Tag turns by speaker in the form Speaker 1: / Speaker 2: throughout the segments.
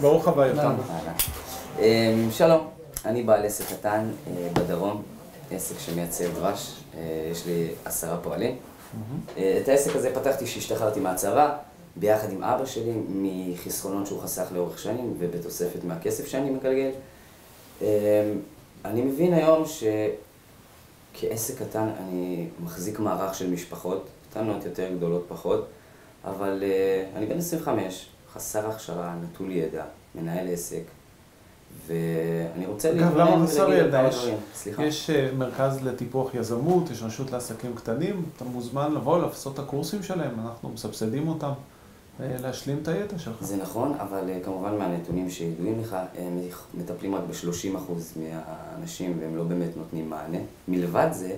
Speaker 1: ברוך הבא, יותם.
Speaker 2: אמ, שלום, אני בעל עסק קטן אה, בדרום, עסק שמייצר דבש, אה, יש לי עשרה פועלים. אה, את העסק הזה פתחתי כשהשתחררתי מהצבא, ביחד עם אבא שלי, מחסכונות שהוא חסך לאורך שנים, ובתוספת מהכסף שאני מגלגל. אמ, אני מבין היום שכעסק קטן אני מחזיק מערך של משפחות, קטנות יותר, גדולות פחות, אבל אני בן 25, חסר הכשרה, נטול ידע, מנהל עסק, ואני רוצה
Speaker 1: אגב, למה חסר
Speaker 2: ולהגיד
Speaker 1: ידע? יש-.
Speaker 2: סליחה.
Speaker 1: יש אה, מרכז לטיפוח יזמות, יש רשות לעסקים קטנים, אתה מוזמן לבוא לעשות את הקורסים שלהם, אנחנו מסבסדים אותם, אה, להשלים את הידע שלך.
Speaker 2: זה נכון, אבל uh, כמובן מהנתונים שידועים לך, הם מטפלים רק ב-30% מהאנשים והם לא באמת נותנים מענה. מלבד זה,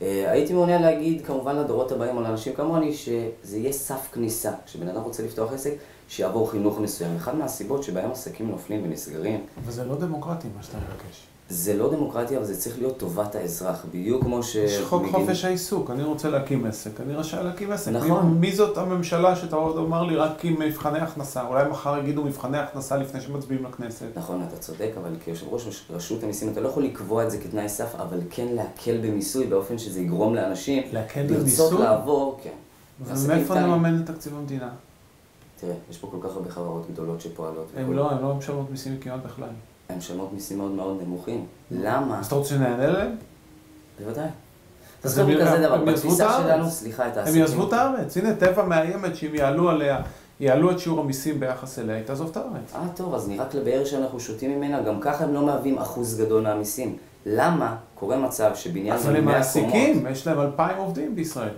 Speaker 2: הייתי מעוניין להגיד כמובן לדורות הבאים או לאנשים כמוני, שזה יהיה סף כניסה. כשבן אדם רוצה לפתוח עסק, שיעבור חינוך מסוים. אחת מהסיבות שבהם עסקים נופלים ונסגרים,
Speaker 1: אבל זה לא דמוקרטי מה שאתה מבקש.
Speaker 2: זה לא דמוקרטיה, אבל זה צריך להיות טובת האזרח. בדיוק כמו ש...
Speaker 1: יש חוק
Speaker 2: מגיעים-
Speaker 1: חופש העיסוק, אני רוצה להקים עסק, אני רשאי להקים עסק.
Speaker 2: נכון.
Speaker 1: מי, מי זאת הממשלה שתבוא ותאמר לי רק עם מבחני הכנסה? אולי מחר יגידו מבחני הכנסה לפני שמצביעים לכנסת.
Speaker 2: נכון, אתה צודק, אבל כיושב ראש רש- רשות המיסים אתה לא יכול לקבוע את זה כתנאי סף, אבל כן להקל במיסוי באופן שזה יגרום לאנשים
Speaker 1: להקל
Speaker 2: לרצות
Speaker 1: במיסוי?
Speaker 2: לעבור, כן.
Speaker 1: ומאיפה. נממן את תקציב המדינה?
Speaker 2: תראה, יש פה כל כך הרבה חברות גדולות שפועלות.
Speaker 1: הם
Speaker 2: וכל-
Speaker 1: לא, הם לא משלמות מיסים כמעט בכלל.
Speaker 2: הן משלמות מיסים מאוד מאוד נמוכים. למה?
Speaker 1: אז אתה רוצה שנענה להם?
Speaker 2: בוודאי.
Speaker 1: הם-
Speaker 2: כזה דבר,
Speaker 1: הם
Speaker 2: בתפיסה. שלנו, סליחה, את
Speaker 1: הם
Speaker 2: העסקים.
Speaker 1: יעזבו את הארץ. הנה, טבע מאיימת שאם יעלו עליה, יעלו את שיעור המיסים ביחס אליה, היא תעזוב את הארץ.
Speaker 2: אה, טוב, אז נראה לבאר שאנחנו שותים ממנה, גם ככה הם לא מהווים אחוז גדול מהמיסים. למה קורה מצב שבניין
Speaker 1: אבל הם מעסיקים, יש להם אלפיים עובדים בישראל.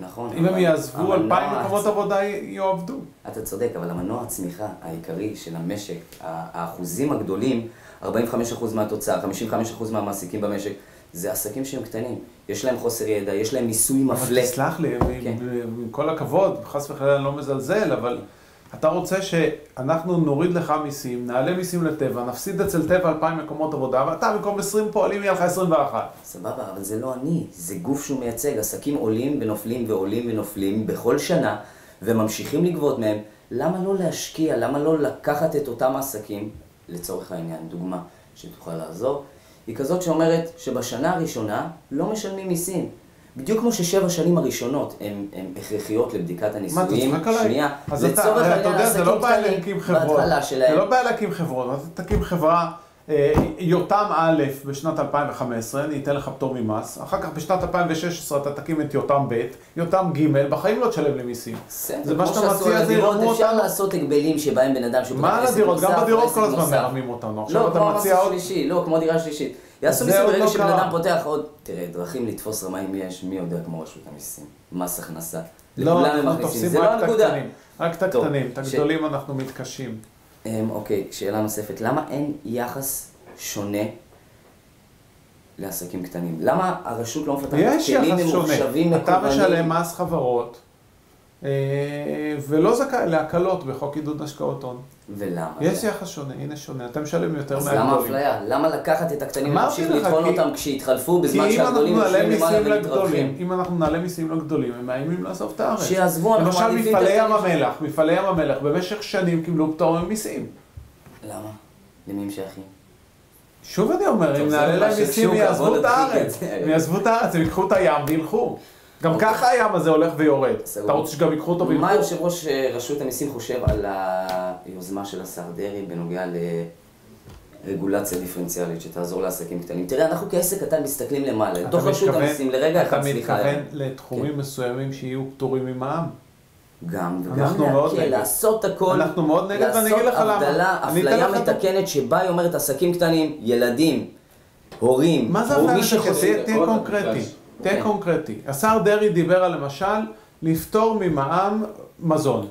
Speaker 2: נכון.
Speaker 1: אם הם יעזבו אלפיים מקומות עבודה יעבדו.
Speaker 2: אתה צודק, אבל המנוע הצמיחה העיקרי של המשק, האחוזים הגדולים, 45% מהתוצר, 55% מהמעסיקים במשק, זה עסקים שהם קטנים. יש להם חוסר ידע, יש להם מיסוי מפלה.
Speaker 1: אבל תסלח לי,
Speaker 2: כן.
Speaker 1: עם כל הכבוד, חס וחלילה אני לא מזלזל, אבל אתה רוצה שאנחנו נוריד לך מיסים, נעלה מיסים לטבע, נפסיד אצל טבע 2,000 מקומות עבודה, ואתה במקום 20 פועלים יהיה לך 21.
Speaker 2: סבבה, אבל זה לא אני, זה גוף שהוא מייצג. עסקים עולים ונופלים ועולים ונופלים בכל שנה, וממשיכים לגבות מהם. למה לא להשקיע? למה לא לקחת את אותם עסקים, לצורך העניין, דוגמה שתוכל לעזור, היא כזאת שאומרת שבשנה הראשונה לא משלמים מיסים. בדיוק כמו ששבע שנים הראשונות הן הכרחיות לבדיקת
Speaker 1: מה, אתה
Speaker 2: הנישואים.
Speaker 1: צוחק עליי?
Speaker 2: שנייה,
Speaker 1: אז אתה, אתה יודע, זה לא בעיה להקים חברות. זה לא בעיה להקים חברות, אתה תקים חברה, אה, יותם א' בשנת 2015, אני אתן לך פטור ממס, אחר כך בשנת 2016 אתה תקים את יותם ב', יותם ג', בחיים לא תשלם לי מיסים. זה מה שאתה מציע, זה ירמו
Speaker 2: אפשר
Speaker 1: אותנו.
Speaker 2: לעשות הגבלים שבהם בן אדם שפותח
Speaker 1: מה על הדירות? גם בדירות כל הזמן. מרמים אותנו. עכשיו
Speaker 2: לא,
Speaker 1: אתה מציע עוד...
Speaker 2: לא, כמו דירה שלישית. יעשו מיסים ברגע
Speaker 1: לא
Speaker 2: שבן. אדם פותח עוד... תראה, דרכים לתפוס רמאים יש, מי יודע כמו רשות המיסים. מס הכנסה.
Speaker 1: לא, אנחנו. תופסים
Speaker 2: לא
Speaker 1: רק את. הקטנים. רק את הקטנים, את הגדולים אנחנו מתקשים.
Speaker 2: אמ, אוקיי, שאלה נוספת. למה אין יחס שונה לעסקים קטנים? למה הרשות לא מפתחת
Speaker 1: יש
Speaker 2: כלים
Speaker 1: יחס
Speaker 2: ממוחשבים
Speaker 1: שונה. אתה
Speaker 2: מקוונים?
Speaker 1: משלם מס חברות, ולא זכאי להקלות בחוק עידוד השקעות הון.
Speaker 2: ולמה?
Speaker 1: יש? יחס שונה, הנה שונה, אתה משלם יותר
Speaker 2: אז למה
Speaker 1: מהגדולים.
Speaker 2: אפליה? למה לקחת את הקטנים ולהמשיך לטחון אותם כשיתחלפו
Speaker 1: כי
Speaker 2: בזמן שהגדולים יושבים למעלה ומתרווחים?
Speaker 1: אם אנחנו נעלה מיסים לגדולים, הם מאיימים לעזוב את הארץ.
Speaker 2: שיעזבו, אנחנו
Speaker 1: למשל
Speaker 2: מעדיפים את
Speaker 1: מפעלי ים. המלח, מפעלי ים המלח במשך שנים קיבלו פטור ממיסים.
Speaker 2: למה? למי הם שייכים?
Speaker 1: שוב אני אומר, אם נעלה להם מיסים,
Speaker 2: שקשור,
Speaker 1: יעזבו את הארץ. הם יעזבו את הארץ, הם ייקחו את הים וילכו. גם
Speaker 2: אוקיי.
Speaker 1: ככה הים הזה הולך ויורד. אתה רוצה שגם ייקחו אותו וילכו?
Speaker 2: מה יושב ראש אה, רשות המיסים חושב על היוזמה של השר דרעי בנוגע לרגולציה דיפרנציאלית שתעזור לעסקים קטנים? תראה, אנחנו כעסק קטן מסתכלים למעלה,
Speaker 1: אתה
Speaker 2: לתוך רשות המיסים, לרגע אחד,
Speaker 1: אתה
Speaker 2: סליחה.
Speaker 1: מתכוון לתחומים מסוימים שיהיו פטורים ממע"מ?
Speaker 2: גם, וגם להקל. לעשות הכל,
Speaker 1: אנחנו מאוד נגד, ואני אגיד לך למה.
Speaker 2: לעשות הבדלה, אפליה. מתקנת שבה היא אומרת עסקים קטנים, ילדים, הורים,
Speaker 1: מה זה אפליה מתקנת? תהיה- קונקרטי. תהיה
Speaker 2: כן.
Speaker 1: קונקרטי. השר דרעי דיבר על למשל לפטור ממע"מ מזון.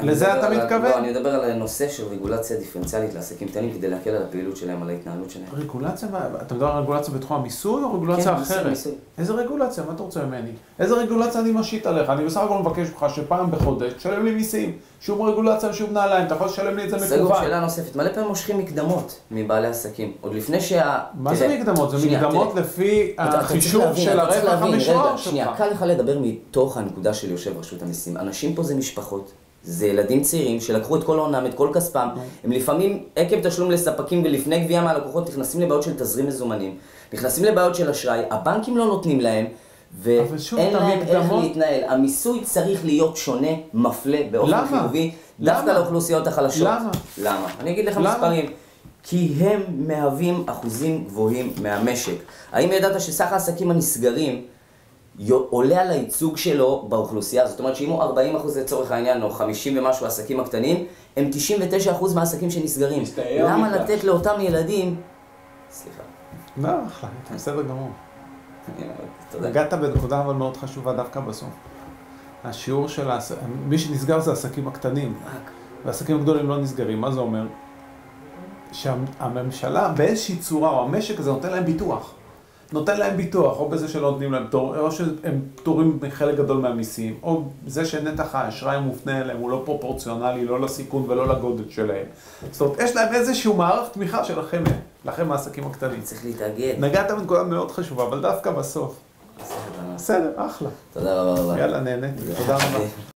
Speaker 1: לזה אתה מתכוון?
Speaker 2: לא, אני מדבר על הנושא של רגולציה דיפרנציאלית לעסקים קטנים כדי להקל על הפעילות שלהם, על ההתנהלות שלהם.
Speaker 1: רגולציה, אתה מדבר על רגולציה בתחום המיסוי או רגולציה
Speaker 2: כן, מיסוי,
Speaker 1: אחרת?
Speaker 2: מיסוי.
Speaker 1: איזה רגולציה? מה אתה רוצה ממני? איזה רגולציה אני משית עליך? אני בסך הכל מבקש ממך שפעם בחודש תשלם לי מיסים. שום רגולציה ושום נעליים, אתה יכול לשלם לי את זה
Speaker 2: סגור,
Speaker 1: מקוון.
Speaker 2: שאלה נוספת. מלא פעמים מושכים מקדמות מבעלי עסקים. עוד לפני שה...
Speaker 1: מה זה מקדמות? זה מקדמות. לפי החישוב של הרווח המשוער
Speaker 2: רגע, שנייה,
Speaker 1: שלך.
Speaker 2: קל לך לדבר מתוך הנקודה של יושב רשות המיסים. אנשים פה זה משפחות, זה ילדים צעירים שלקחו את כל הונם, את כל כספם, הם לפעמים עקב תשלום לספקים ולפני גבייה מהלקוחות נכנסים לבעיות של תזרים מזומנים, נכנסים לבעיות של אשראי, הבנקים לא נותנים להם, ואין להם איך להתנהל. המיסוי צריך להיות שונה, מפלה, באופן
Speaker 1: למה?
Speaker 2: חיובי, דווקא? לאוכלוסיות החלשות.
Speaker 1: למה?
Speaker 2: למה? אני אגיד לך
Speaker 1: למה?
Speaker 2: מספרים. כי הם מהווים אחוזים גבוהים מהמשק. האם ידעת שסך העסקים הנסגרים עולה על הייצוג שלו באוכלוסייה? זאת אומרת שאם הוא 40 אחוז לצורך העניין, או 50 ומשהו העסקים הקטנים, הם 99 אחוז מהעסקים שנסגרים. למה. לתת לאותם ילדים... סליחה.
Speaker 1: לא, אחלה, בסדר גמור.
Speaker 2: תודה.
Speaker 1: נגעת בנקודה אבל מאוד חשובה דווקא בסוף. השיעור של העס... מי שנסגר זה העסקים הקטנים. והעסקים הגדולים לא נסגרים. מה זה אומר? שהממשלה באיזושהי צורה, או המשק הזה, נותן להם ביטוח. נותן להם ביטוח, או בזה שלא נותנים להם פטור, או שהם פטורים מחלק גדול מהמיסים, או זה שנתח האשראי המופנה אליהם הוא לא פרופורציונלי, לא לסיכון ולא לגודל שלהם. זאת אומרת, יש להם איזשהו מערך תמיכה שלכם. לכם העסקים הקטנים.
Speaker 2: צריך להתאגד.
Speaker 1: נגעת בנקודה מאוד חשובה, אבל דווקא בסוף. בסדר. אחלה.
Speaker 2: תודה רבה רבה.
Speaker 1: יאללה, נהניתי. תודה רבה.